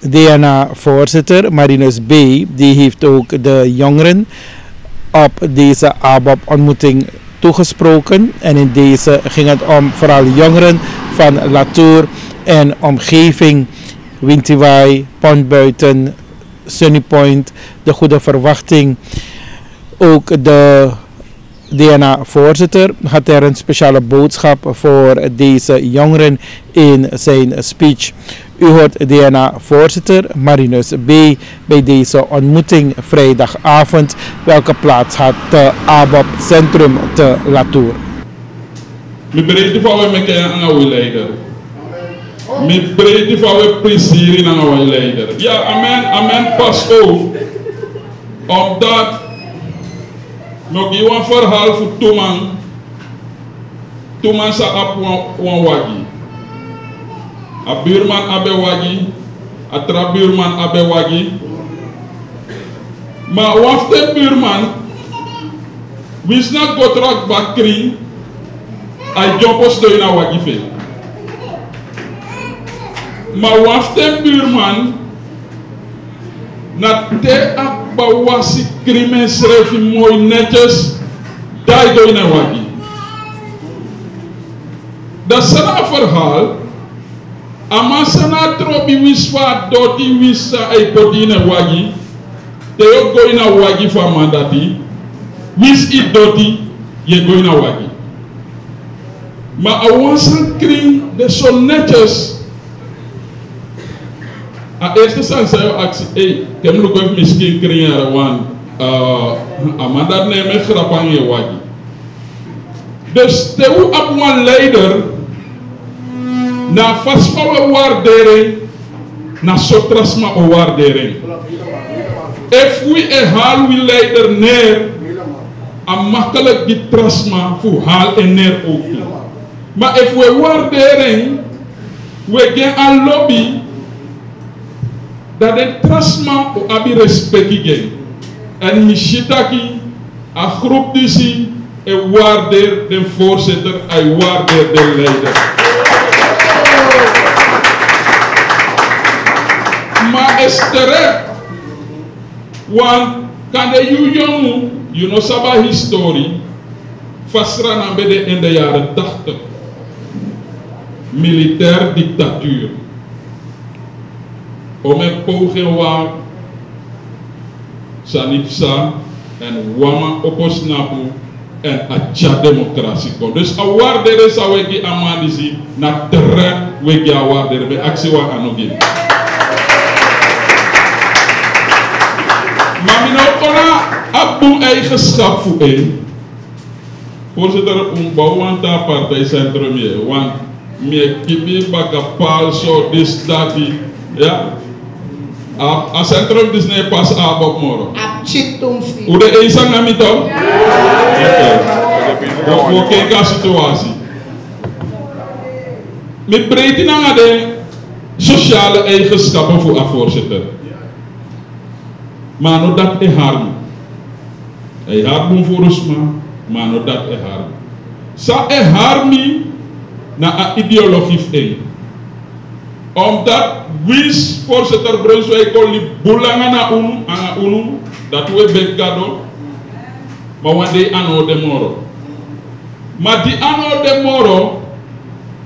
DNA-voorzitter Marinus B. die heeft ook de jongeren op deze ABOP-ontmoeting toegesproken. En in deze ging het om vooral jongeren van Latour en omgeving, Wintiwai, Pontbuiten, Sunny Point, de Goede Verwachting. Ook de DNA-voorzitter had er een speciale boodschap voor deze jongeren in zijn speech. U hoort DNA-voorzitter Marinus B. bij deze ontmoeting vrijdagavond, welke plaats had te ABOP Centrum te Latour. Mi breedte van we meke aan oude leider. Mi breedte van we plezier aan leider. Ja, amen, amen, pas ook. Omdat nog een verhaal voor Toeman. Toeman sa ap wan wagi. a biirman abe waji a tara Birman, abe waji ma wafte biirman wisna gotrok bakri a jompo stoyina waji fe ma wafte biirman na te akpawasi krimen srefi moy netjes daidoyina waji dat sana verhaal amasana trobi wisfa dodi wisa eh, ekodine wagi. Teyo goina wagi fa mandati. Wis i dodi ye goina wagi. Ma awansan kiri de son a este san sayo aksi eh, e kemlu ko miskin kiri ara wan a amanda ne me khrapan ye wagi. Dus tewu abwan leider na fasma o waardering na sotrasma o waardering. If we e haal we leider neer, a makkelijk die trasma voor haal en neer ook niet. Maar if we waardering, we gaan aan lobby, dat de trasma o abi respect igen. En mishitaki, a groep die zie, e waardeer de voorzitter, en waardeer de leider. Yesterday, one Kadeyu Yomu, Sabah history, Fasra bede ende de jaren 80. Militair dictatuur. Om een poging waar Sanipsa en Wama Oposnapu en Acha demokrasi. komt. Dus awardere sa wegi amandisi, na terrein wegi awardere. Be aksiwa anogin. Anogi. Maar mi nou kona abun eigenschap voor een. Voorzitter, een bouwanta partij centrum je, want me kibi baka paal zo dis dati, ja. A, centrum dis ne pas a bok moro. Ap chitum fi. Ude eisang nami to? Oké. Oké, ka situatie. Met breedte naar de sociale eigenschappen voor een voorzitter. mano dat e harmi ay harmum fo dat e sa e harmi na a ideologi dat omdat vicevoorzitter Brunswijk ekolib bulanga na unu anga unu dat we bekka do ma wande ano de moro. Ma di ano de moro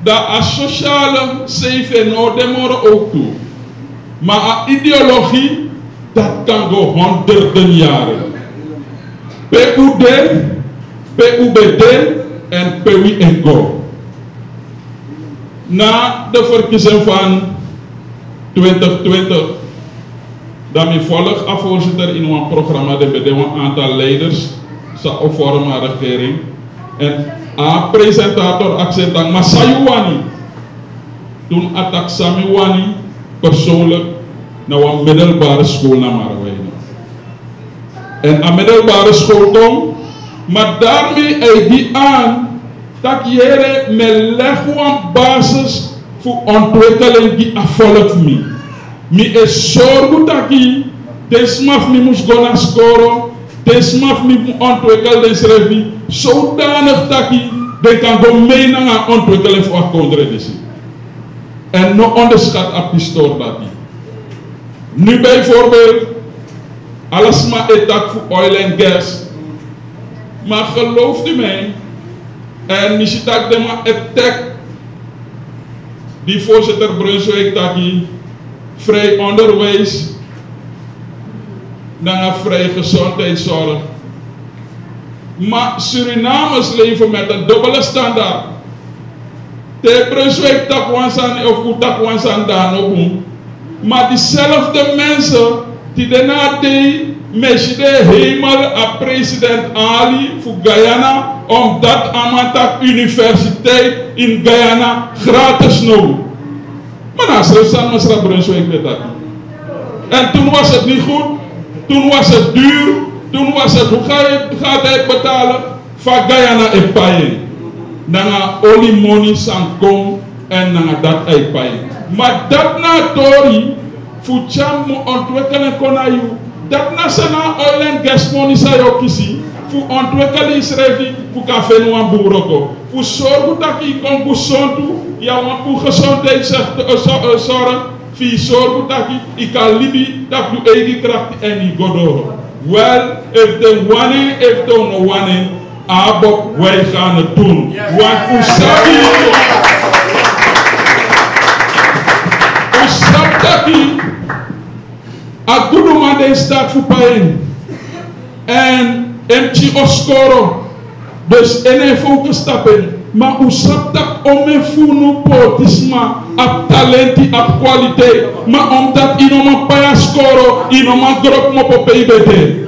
da a sociale seife no de moro oku ma a ideologi dat kan go honderden jaren. PUD, PUBD en Go. Na de verkiezing van 2020, dan mi volg a voorzitter in een programma de bede een aantal leiders sa vormen een regering en a presentator accentang Masayu Wani toen attack Sami Wani persoonlijk naar een middelbare school naar Marwijn. En een middelbare school tom, maar daarmee hij die aan dat jere me leg een basis voor ontwikkeling die afvolgt me. Mi is zorgen dat ik desmaf mi moest gaan naar school, desmaf mi moet ontwikkelen de schrijven, zodanig dat ik de kan gaan mee naar ontwikkeling voor een kondre En no onderschat op die stoor dat ik. Nu bijvoorbeeld, alles maar etak voor oil en gas. Maar gelooft u mij, en misschien dat de maar etak die voorzitter Brunswijk Taki vrij onderwijs naar vrij gezondheidszorg. Maar Surinamers leven met een dubbele standaard. De Brunswijk Takwansan of Utakwansan dan ook. Maar diezelfde mensen die daarna de met de hemel aan president Ali voor Guyana omdat Amatak Universiteit in Guyana gratis nou. Maar dan schreef San Masra met dat. En toen was het niet goed, toen was het duur, toen was het, hoe ga je, gaat hij betalen? Van Guyana en Payen. Nanga oli money san kom en nanga dat ay paye ma dat na tori fu cam mu ontwe kene kona yu. Dat na sana oilen gesmoni sa yo kisi fu ontwe kele isrevi fu ka fenu an buroko fu sorgu taki kongu sontu ya wan pu gesondheid eh, eh, zorgen fi sorgu taki ikalibi ka libi tak du eigi krakti en i godoro. Well, if de wane if de no wane abok wij gaan het doen want fu sabi after he a good woman then start to pain and empty oscoro dos ene fogo stapen. Ma o saptak ome funo potisma. Ap talenti ap qualité ma om dat inoma paya scoro inoma drop mo po peibete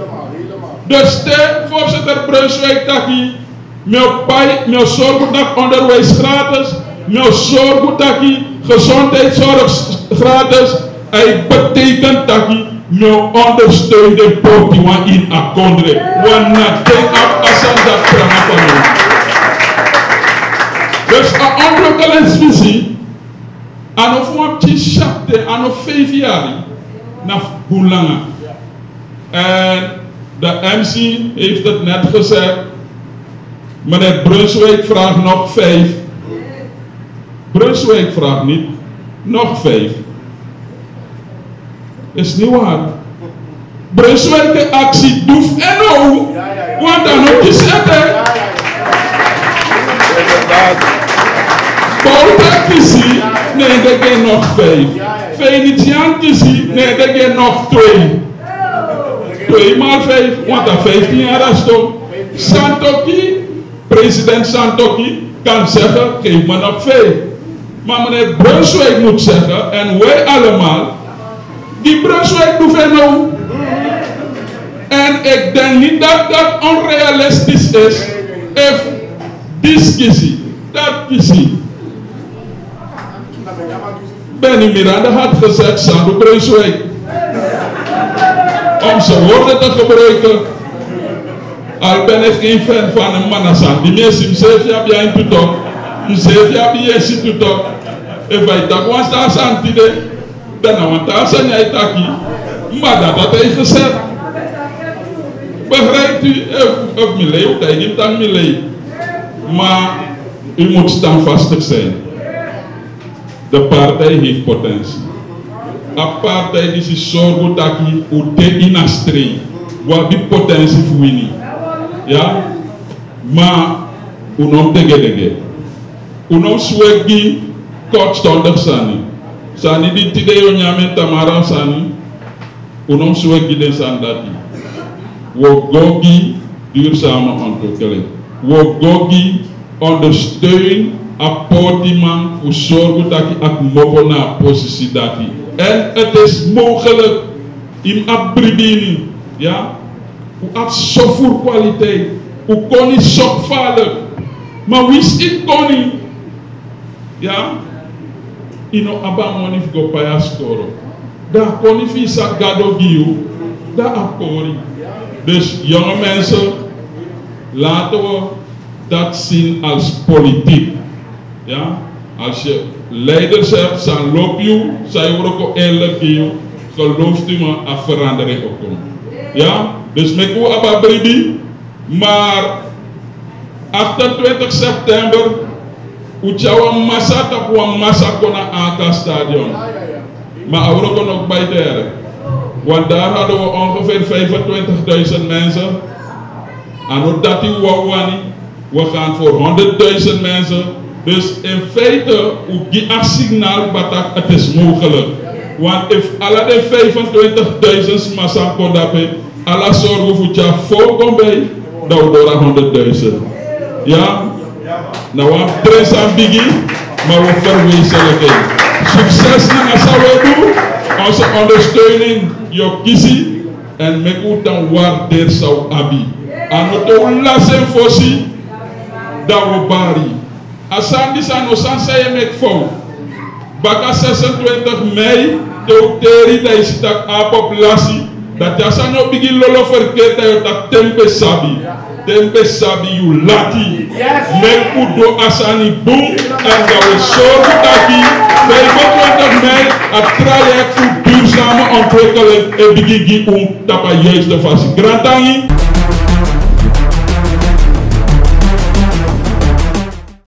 dus te voorzitter Brunswijk dat hij meu pai, meu zorgo dat onderwijs gratis, meu zorgo dat hij gezondheidszorg gratis. Hij betekent dat hij no ondersteuning poti wa in akondre wana take up asanda pano dus a ontwikkelingsvisie ano fwa ti chapte ano jaar na Boelanga en de MC heeft het net gezegd meneer Brunswijk vraagt nog vijf Brunswijk vraagt niet nog vijf is niet waar. Brunswijk actie doef en nou, want dan ook je zetten. Bouwta kisi, nee, dat gaat nog vijf. Venetiaan kisi, nee, dat gaat nog twee. Twee maal vijf, want dan vijftien jaar is toch. Santoki, president Santoki, kan zeggen, geef me nog vijf. Maar meneer Brunswijk moet zeggen, en wij allemaal, Ibransoek nou. En ik denk niet dat dat onrealistisch is. If discussie, dat discussie. Benny Miranda had gezegd, Sandu Brunswijk. Om zijn woorden te gebruiken. Al ben ik geen fan van een manasan. Die mensen zeggen, ja, jij toetok. If I talk once. tena wantaasa nya itaki. Mbadata te ifeser behrai ti ef ev milei utaigi tan milei. Ma imut staan vastig zijn de partai heeft potensi, a partai die si sorgo taki o inastri, inastrei wabi potentie fuini ya? Ma unom tegedege unom swegi kortstondig sani sani di tide yo nyame tamara sani unom suwe gide sandati. Wo gogi duurzame ontwikkeling wo gogi ondersteun apportement voor zorgen dat je ak mopo na positie dat en het is mogelijk in abribini ja u at zoveel kwaliteit u kon niet zorgvuldig maar wist ik kon niet ino aba moni go paya skoro da koni fi sa gado giu. Da akori. Dus jonge mensen laten we dat zien als politiek ja? Als je leiders hebt dan loop je zij worden ook eerlijk giu gelooft u me aan verandering ook ja? Dus met hoe aba maar 28 september uchawa masa takuwa masa kona aka stadion ma awro kono baytere Want daar hadden we ongeveer 25.000 mensen. En dat die wawani, we gaan voor 100.000 mensen. Dus in feite, die signaal batak, het is mogelijk. Want if alle de 25.000 massa kondape, alle zorgen voor je voor bij, dan door 100.000. Ja? na waa président ma mawo ferwi seleken success na nga sawedu also understanding your kisi and make utan war der saw abi. Anoto lasen fosi dawo bari. Asandi sano sansaye mek fow baka 26 mei teu teri da istak a populasi da jasano bigi lolo ferketa yo tak tempe sabi. dembe sabi yu lati. Men kudo asani bu en gawe soru daki fei fotwentak men a traject fu duurzame ontwikkeling en begigi um tapa juist de fasi. Grantangi